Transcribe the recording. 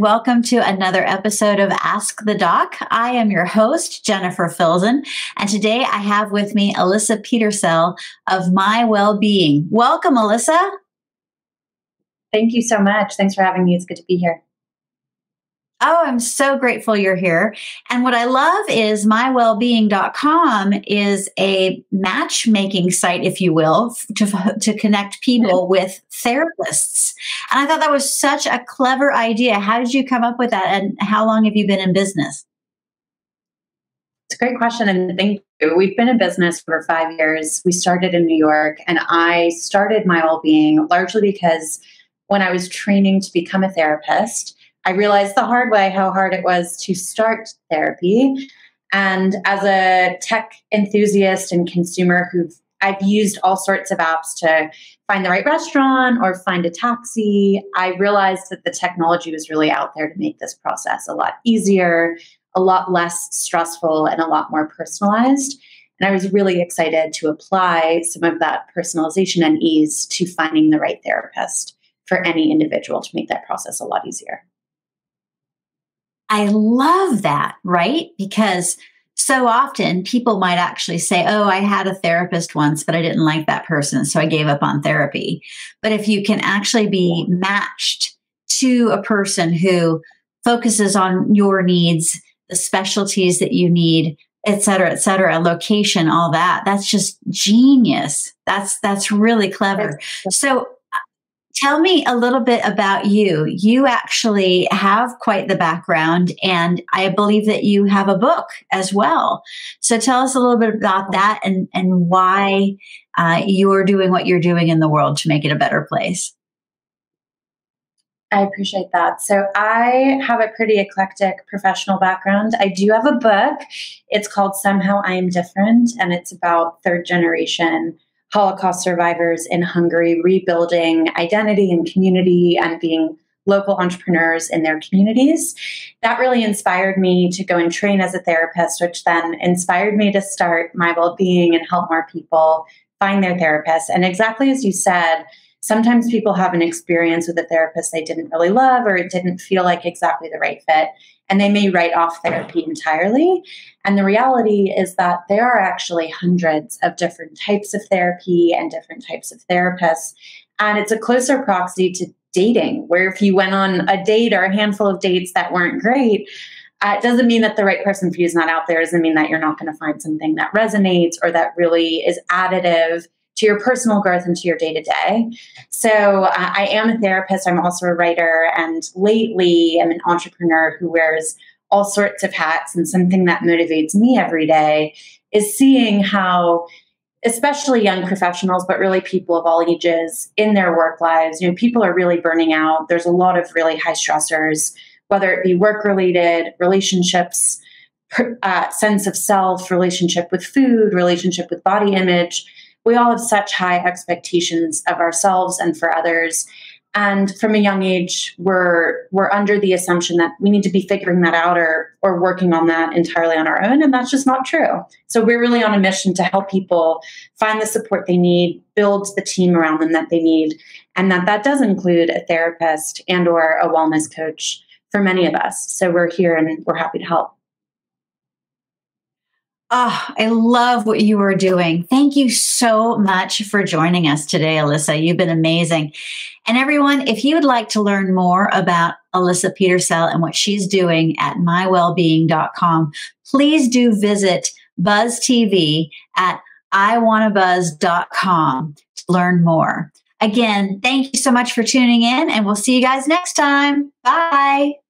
welcome to another episode of Ask the Doc. I am your host, Jennifer Filzen, and today I have with me Alyssa Petersel of My Wellbeing. Welcome, Alyssa. Thank you so much. Thanks for having me. It's good to be here. Oh, I'm so grateful you're here. And what I love is mywellbeing.com is a matchmaking site, if you will, to, to connect people mm-hmm. with therapists. And I thought that was such a clever idea. How did you come up with that? And how long have you been in business? It's a great question. And thank you. We've been in business for five years. We started in New York, and I started My Wellbeing largely because when I was training to become a therapist, I realized the hard way how hard it was to start therapy. And as a tech enthusiast and consumer who've I've used all sorts of apps to find the right restaurant or find a taxi. I realized that the technology was really out there to make this process a lot easier, a lot less stressful, and a lot more personalized. And I was really excited to apply some of that personalization and ease to finding the right therapist for any individual to make that process a lot easier. I love that, right? Because so often people might actually say, Oh, I had a therapist once, but I didn't like that person. So I gave up on therapy. But if you can actually be matched to a person who focuses on your needs, the specialties that you need, et cetera, et cetera, location, all that, that's just genius. That's, that's really clever. So Tell me a little bit about you. You actually have quite the background, and I believe that you have a book as well. So tell us a little bit about that and, and why uh, you're doing what you're doing in the world to make it a better place. I appreciate that. So, I have a pretty eclectic professional background. I do have a book. It's called Somehow I Am Different, and it's about third generation Holocaust survivors in Hungary rebuilding identity and community and being local entrepreneurs in their communities. That really inspired me to go and train as a therapist, which then inspired me to start my well being and help more people find their therapist. And exactly as you said, sometimes people have an experience with a therapist they didn't really love or it didn't feel like exactly the right fit and they may write off therapy entirely. And the reality is that there are actually hundreds of different types of therapy and different types of therapists. And it's a closer proxy to dating, where if you went on a date or a handful of dates that weren't great, uh, it doesn't mean that the right person for you is not out there. It doesn't mean that you're not going to find something that resonates or that really is additive to your personal growth and to your day to day. So uh, I am a therapist. I'm also a writer, and lately I'm an entrepreneur who wears all sorts of hats. And something that motivates me every day is seeing how especially young professionals, but really people of all ages in their work lives. You know, people are really burning out. There's a lot of really high stressors, whether it be work related, relationships, uh, sense of self, relationship with food, relationship with body image we all have such high expectations of ourselves and for others. And from a young age we're we're under the assumption that we need to be figuring that out or or working on that entirely on our own and that's just not true. So we're really on a mission to help people find the support they need build the team around them that they need and that that does include a therapist and or a wellness coach for many of us. So we're here and we're happy to help Oh, I love what you are doing. Thank you so much for joining us today, Alyssa. You've been amazing. And everyone, if you would like to learn more about Alyssa Petersel and what she's doing at mywellbeing.com, please do visit Buzz TV at iwannabuzz.com to learn more. Again, thank you so much for tuning in, and we'll see you guys next time. Bye.